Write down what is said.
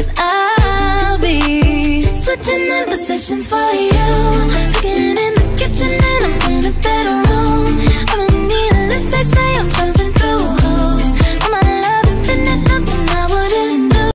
Cause I'll be switching in positions for you.